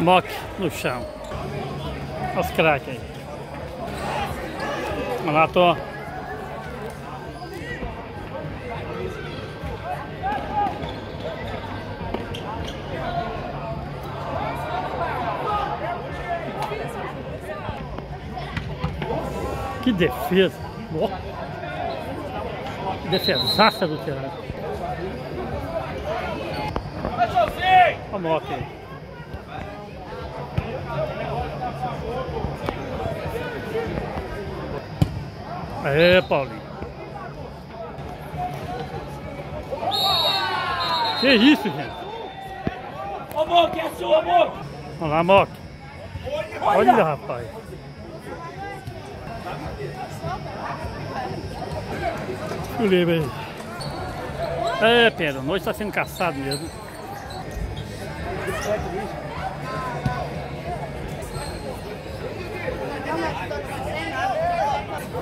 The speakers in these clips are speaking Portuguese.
Moque no chão. Olha os craques aí. Manato. Que defesa! Oh. Defesaça do Thiago. A moto aí. Aê, Paulinho. Que isso, gente? Ô, Moque, é sua, Moque! Olha lá, Moque. Olha, Olha rapaz. O livro aí. É, Pedro, hoje está sendo caçado mesmo.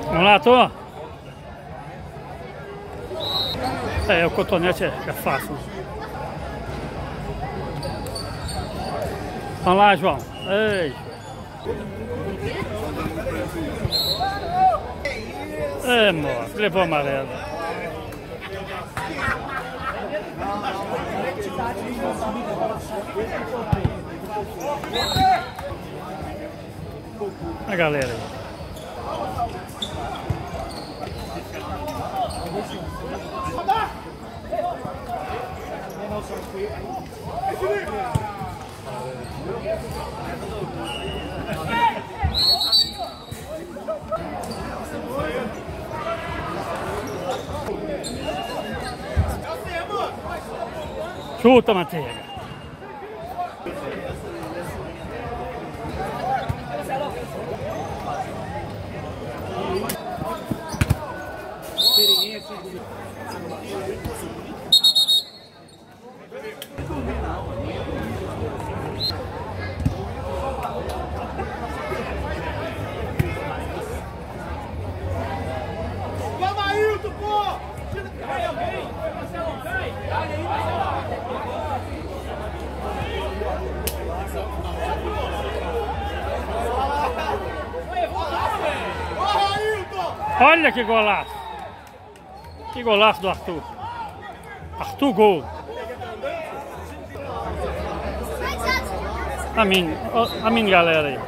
Vamos lá, Tô. É, o cotonete é, é fácil. Vamos lá, João. Ei. Moço, levou amarelo. A galera aí. Chuta, manteiga. Vamos, Ailton, pô! Olha que golaço. Que golaço do Arthur. Arthur Gol. A mim, a mim galera aí.